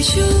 Jésus.